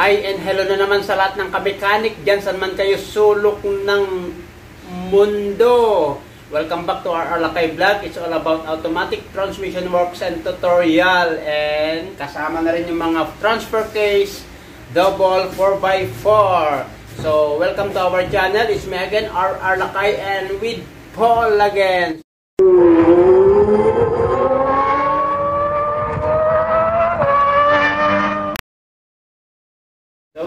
Hi and hello na naman sa lahat ng kamekanik dyan saan man kayo sulok ng mundo. Welcome back to our Arlakay vlog. It's all about automatic transmission works and tutorial. And kasama na rin yung mga transfer case double 4x4. So, welcome to our channel. It's me again, R. Arlakay and with Paul again. So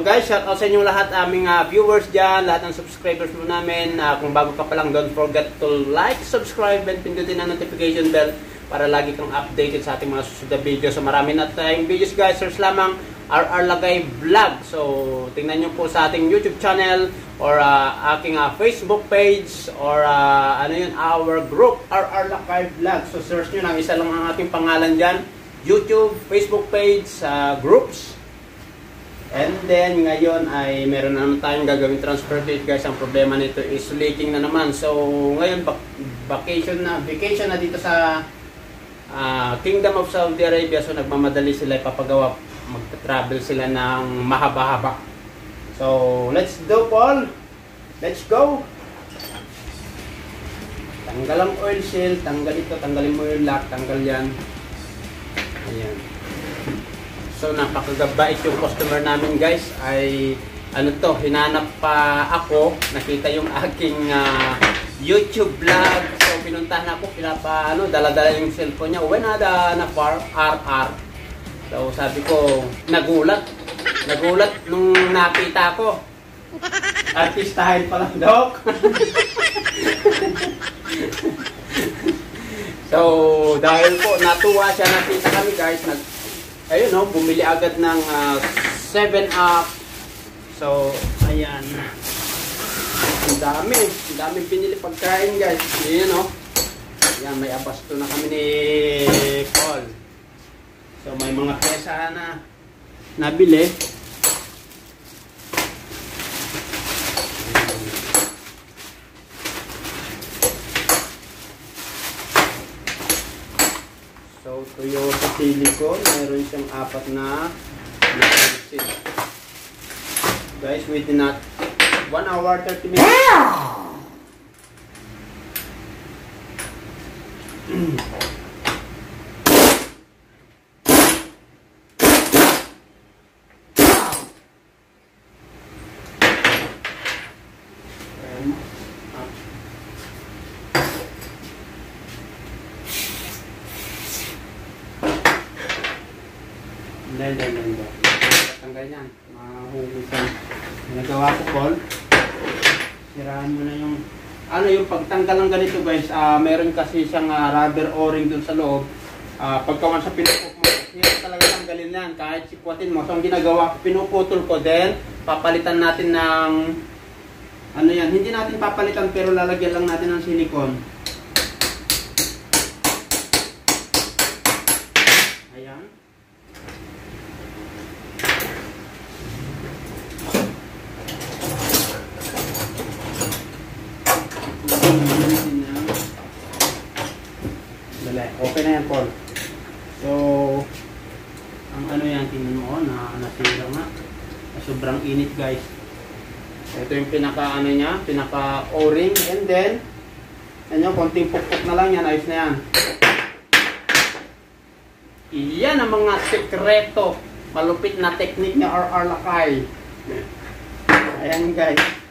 guys, shout out sa inyong lahat, aming uh, viewers dyan, lahat ng subscribers mo namin. Uh, kung bago ka pa lang, don't forget to like, subscribe, and pindutin ang notification bell para lagi kang updated sa ating mga susunod na video. So marami na tayong videos guys, search lamang RR Lagay Vlog. So tingnan nyo po sa ating YouTube channel or uh, aking uh, Facebook page or uh, ano yun, our group RR Lagay Vlog. So search nyo lang, isa lang ang ating pangalan dyan. YouTube, Facebook page, uh, groups, And then, ngayon ay meron na naman tayong gagawin transfer date guys. Ang problema nito is leaking na naman. So, ngayon vacation na, vacation na dito sa uh, Kingdom of Saudi Arabia. So, nagmamadali sila ipapagawa. Mag-travel sila ng mahaba-haba. So, let's do Paul. Let's go. Tanggal ang oil seal. Tanggal ito. Tanggalin mo yung lock. Tanggal yan. Ayan. So napakagabait yung customer namin guys ay ano to, hinanap pa ako, nakita yung aking uh, YouTube vlog. So pinuntahan ako, pinapa ano, dala-dala yung cellphone niya. Uwi na da na far RR. So sabi ko, nagulat. Nagulat nung nakita ko. Artistahin pa lang, Doc. so, dahil po natuwa siya nakita kami guys, nag ayun no, bumili agad ng uh, 7 up. So, ayan. Ang dami. Ang dami pinili pagkain guys. Ayan no. Ayan, may abasto na kami ni Paul. So, may mga pyesa na nabili. So, Silicon, mayroon siyang apat na na Guys, within not 1 hour 30 minutes. Hindi, hindi, hindi. Tanggal yan. Mahuhusan. Nagawa ko, Paul. Sirahan mo na yung... Ano yung pagtanggal ng ganito guys, uh, meron kasi siyang uh, rubber o-ring dun sa loob. Uh, pagkawan sa pinupok mo, hirap talaga tanggalin yan kahit sikwatin mo. So ang ginagawa pinuputol ko din. Papalitan natin ng... Ano yan, hindi natin papalitan pero lalagyan lang natin ng silikon. Okay na yan, Paul. So, ang ano yan, tingnan mo, na nasira nga. Sobrang init, guys. Ito yung pinaka, ano niya, pinaka o-ring. And then, yan konting pukpuk na lang yan, ayos na yan. Iyan ang mga sekreto, malupit na technique ni RR Lakay. Ayan, guys.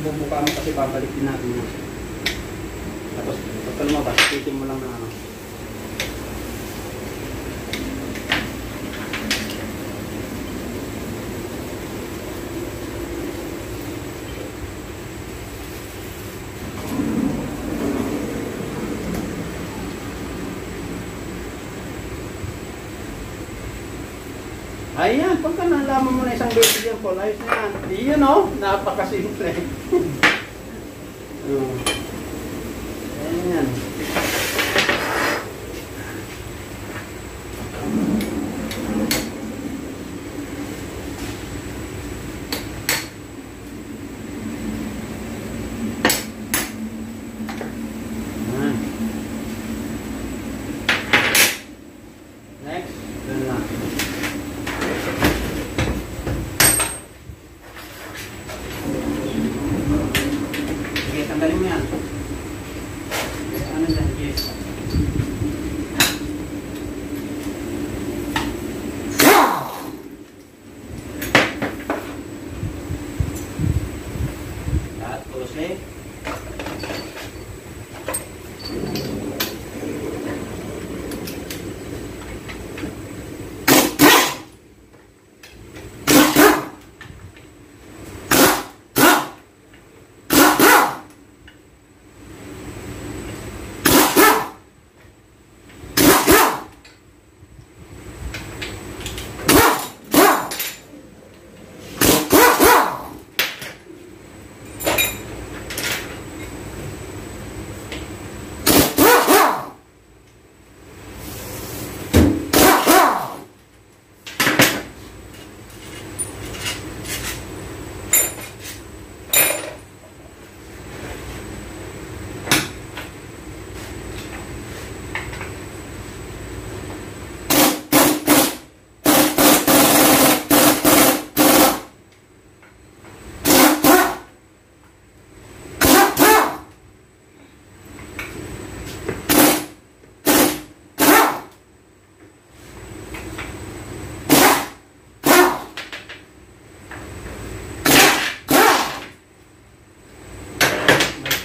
ibubuka mo kasi babalik din natin yun. Tapos, pagka ano lumabas, titin mo lang na ano. Ayan, pagka nalaman mo na isang beses Paul, ayos na yan. Iyon o, napakasimple. oh.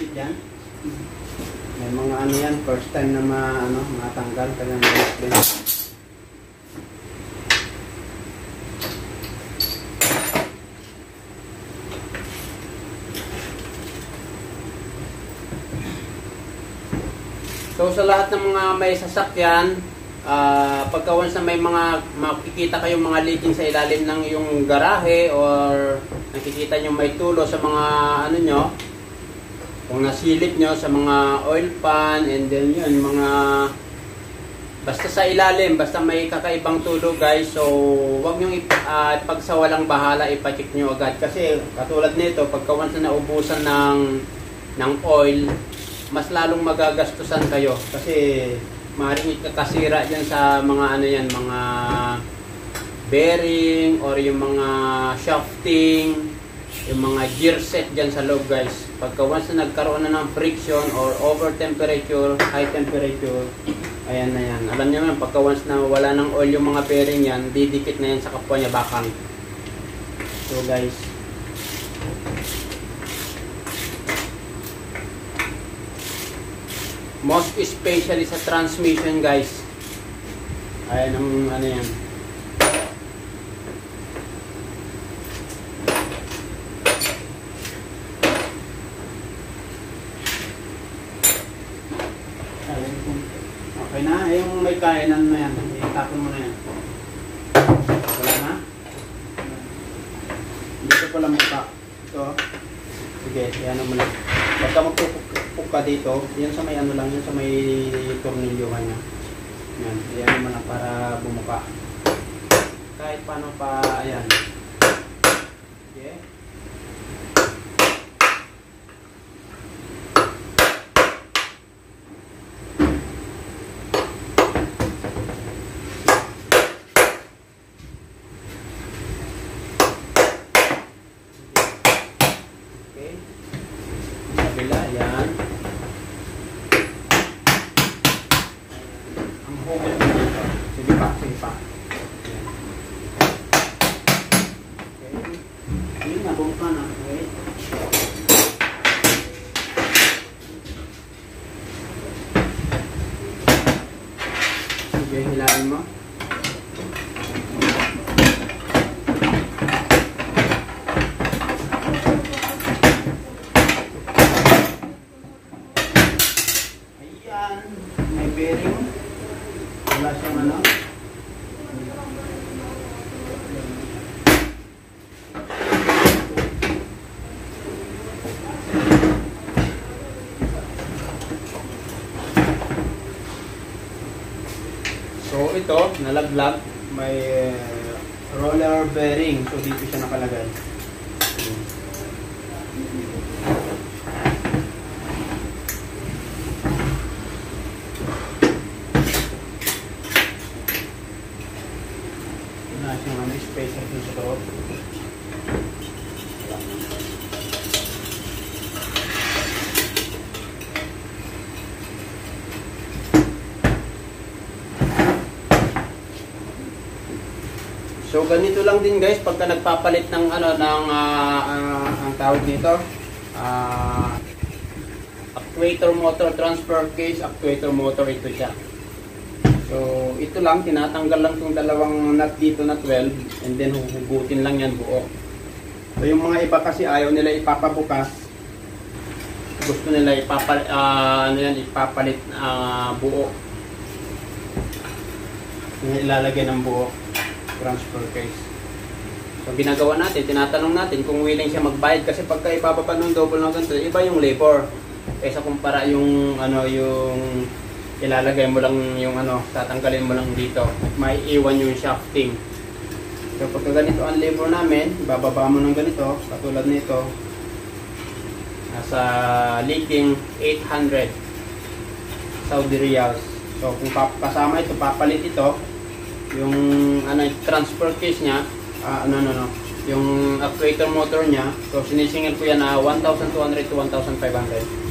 Masjid yan. May mga ano yan, first time na ma, ano, matanggal. Kaya may din. So sa lahat ng mga may sasakyan, ah pagka once na may mga makikita kayong mga leaking sa ilalim ng yung garahe or nakikita nyo may tulo sa mga ano nyo, kung nasilip nyo sa mga oil pan and then yun, mga basta sa ilalim, basta may kakaibang tulo guys, so wag nyo ip, uh, pagsawalang bahala, ipacheck nyo agad. Kasi katulad nito, pagka once na naubusan ng, ng oil, mas lalong magagastusan kayo. Kasi maaaring ikakasira dyan sa mga ano yan, mga bearing or yung mga shafting, yung mga gear set dyan sa loob guys. Pagka once na nagkaroon na ng friction or over temperature, high temperature, ayan na yan. Alam niyo naman, pagka once na wala ng oil yung mga bearing yan, didikit na yan sa kapwa niya bakang. So guys, most especially sa transmission guys, ayan ang ano yan. Okay na, eh, yung may kainan na yan, itapon mo na yan. Wala na? Dito pala mukha. Ito. Sige, yan mo na. Pagka magpupuk ka dito, yan sa may ano lang, yan sa may tornilyo kanya. Yan, yan mo na para bumuka. Kahit paano pa, ayan. Okay. Okay. Kabila, yan. Ang hugot mo dito. Sige pa, sige pa. Yan. Okay. Yun, nabong ka na. Okay. Sige, hilain mo. Ayan. May bearing. Wala siyang ano. So ito, nalaglag, may uh, roller bearing. So dito siya nakalagay. Wala siyang ano, spacer dun sa loob. So ganito lang din guys pagka nagpapalit ng ano ng ah, ah, ang tawag nito ah, actuator motor transfer case actuator motor ito siya. So ito lang tinatanggal lang tong dalawang nut dito na 12 and then huhugutin lang yan buo. So yung mga iba kasi ayaw nila ipapabukas. Gusto nila ipapalit ano yan ipapalit ah, buo. Ilalagay ng buo transfer case. So ginagawa natin, tinatanong natin kung willing siya magbayad kasi pagka ibababa ng double ng ganito, iba yung labor. Kaysa kumpara yung ano yung ilalagay mo lang yung ano, tatanggalin mo lang dito. May iwan yung shafting. So pagka ganito ang labor namin, bababa mo ng ganito, katulad nito. Nasa leaking 800 Saudi Riyals. So kung kasama ito, papalit ito, yung ano transfer case niya ah, ano ano ano yung actuator motor niya so sinisingil ko yan na 1,200 to 1,500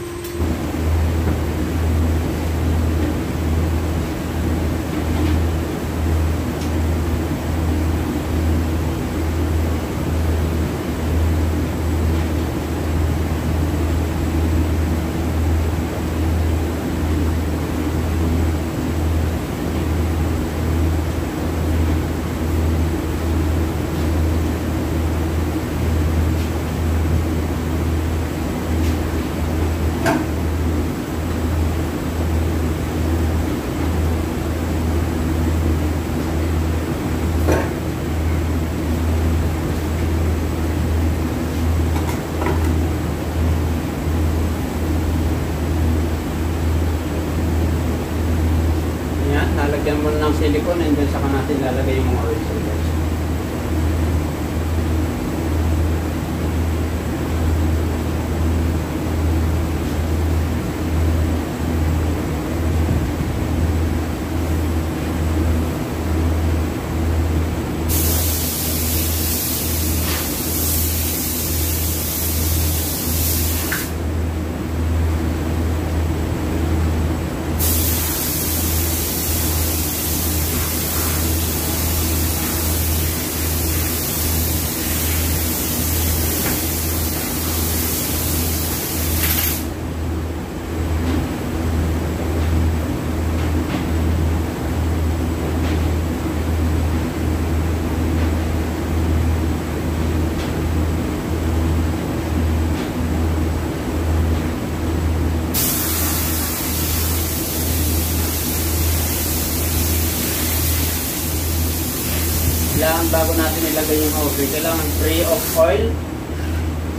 oil, kailangan free of oil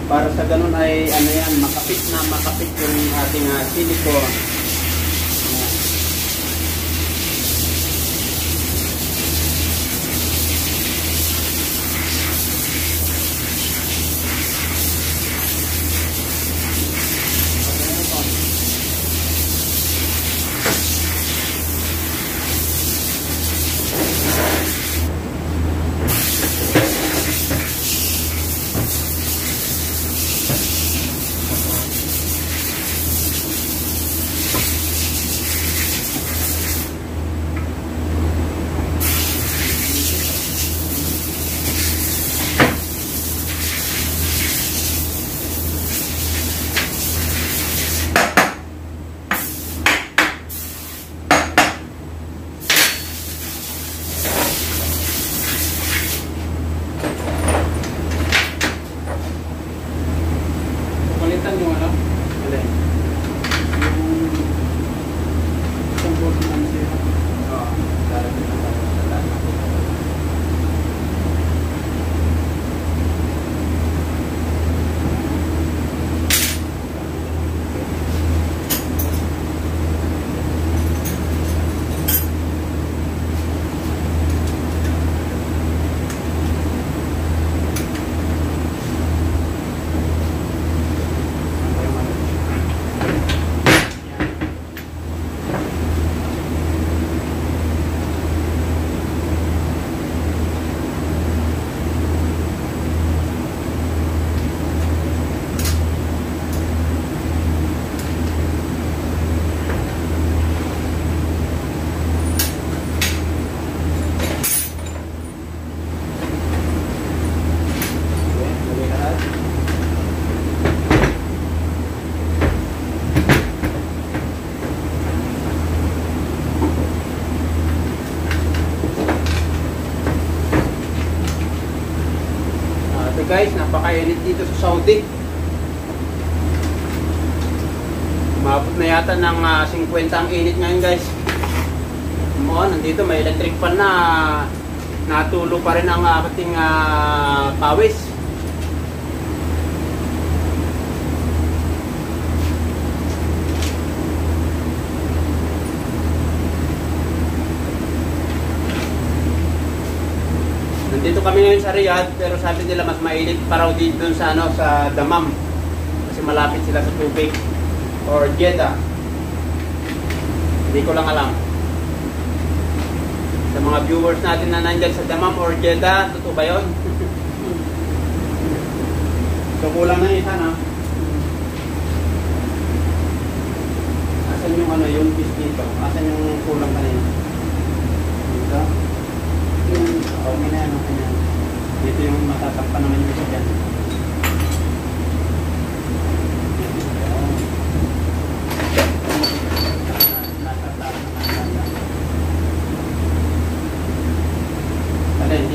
para sa ganun ay ano yan, makapit na makapit yung ating uh, silicone. Nakalimutan yung ano? Alin? Guys, napakainit dito sa Saudi. Umabot na yata ng ah, 50 ang init ngayon guys. Mo, nandito may electric fan na natulo pa rin ang ating ah, pawis. Nandito kami ngayon sa Riyadh pero sabi nila mas mainit pa raw dito dun sa ano sa Damam. Kasi malapit sila sa tubig or Jeddah. Hindi ko lang alam. Sa mga viewers natin na nandyan sa Damam or Jeddah, totoo ba yun? so kulang na isa no? Asan yung ano yung piece dito? Asan yung kulang kanina? Dito? Yung yan, okay na. Dito yung matatakpan naman yung isa dyan.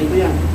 Dito yan.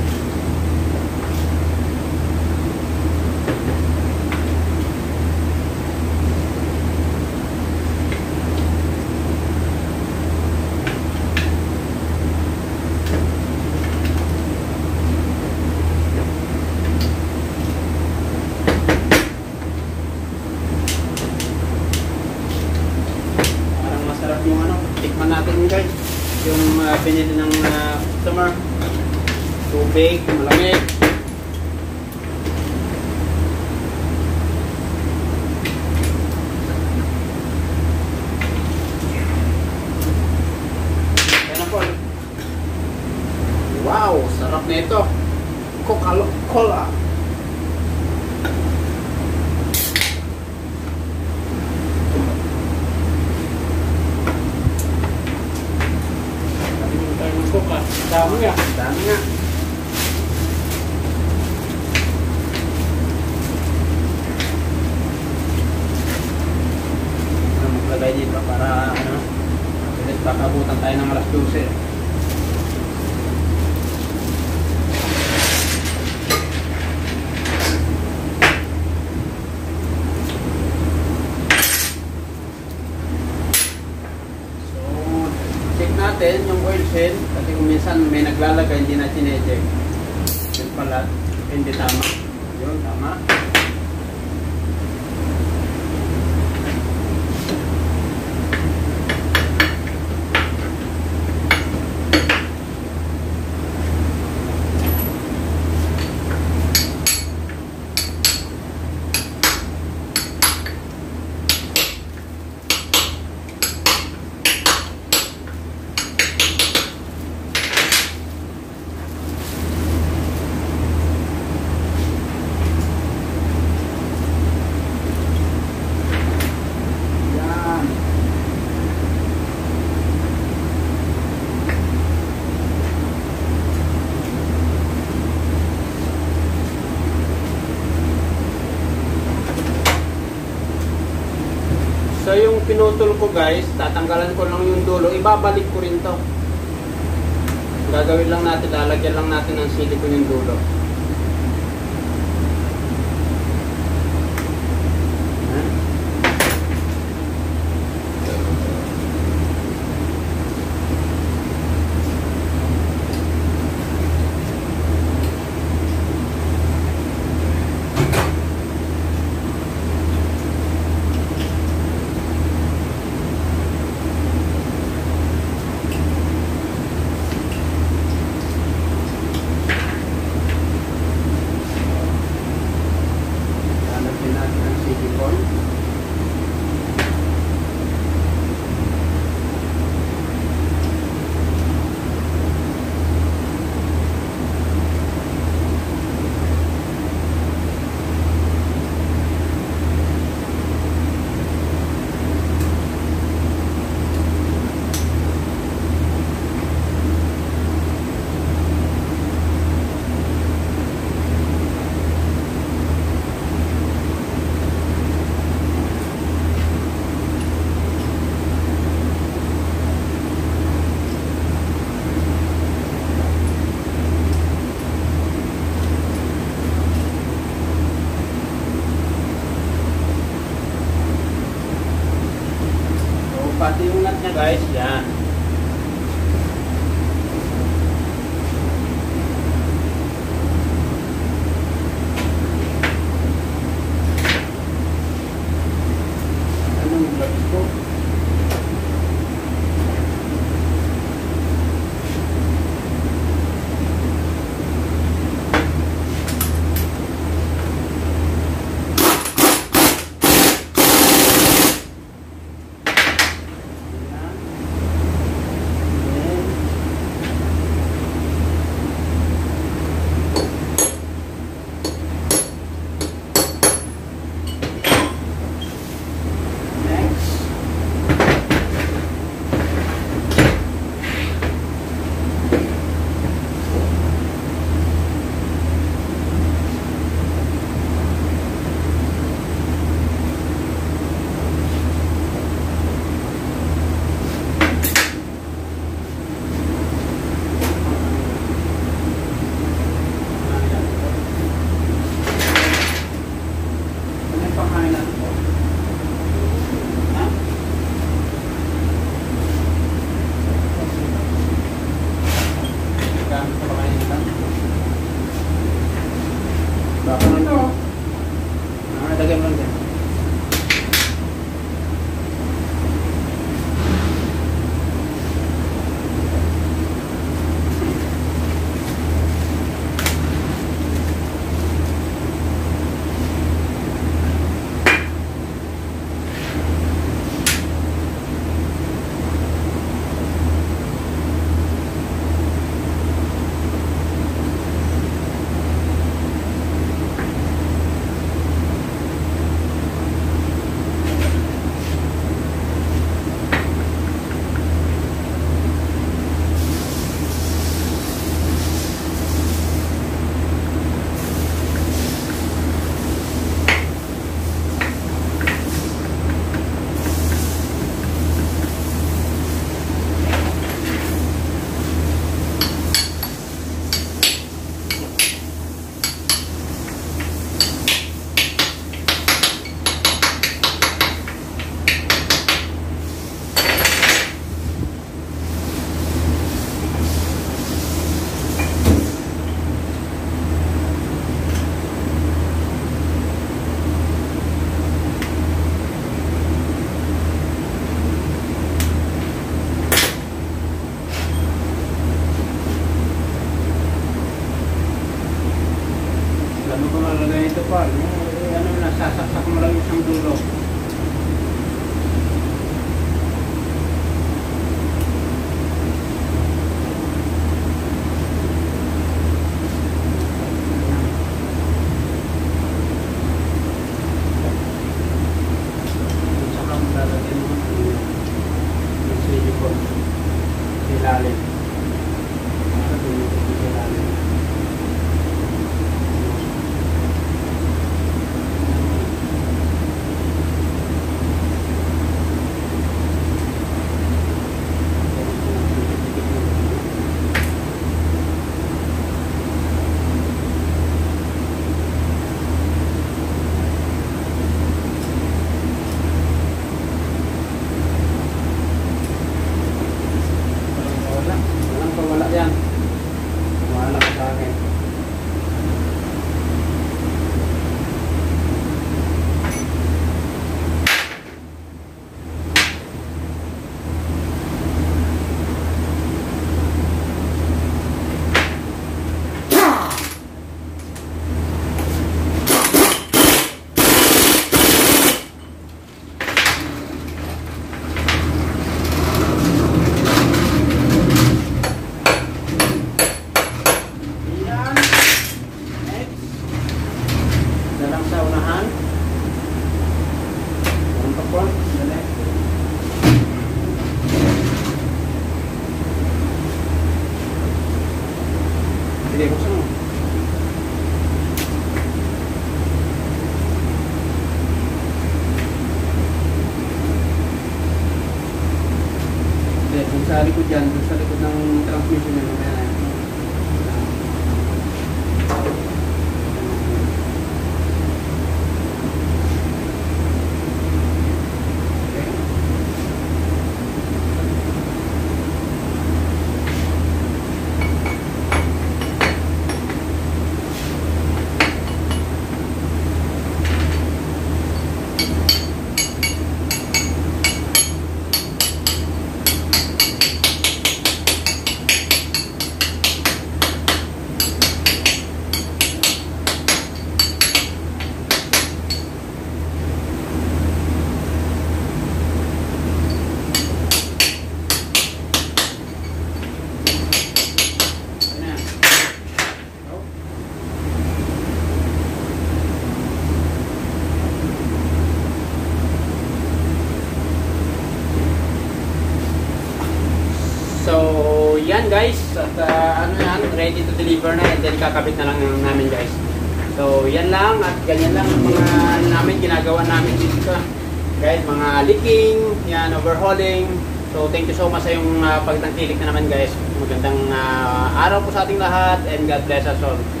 sa yung uh, pagtangkilik na naman guys. Magandang uh, araw po sa ating lahat and God bless us all.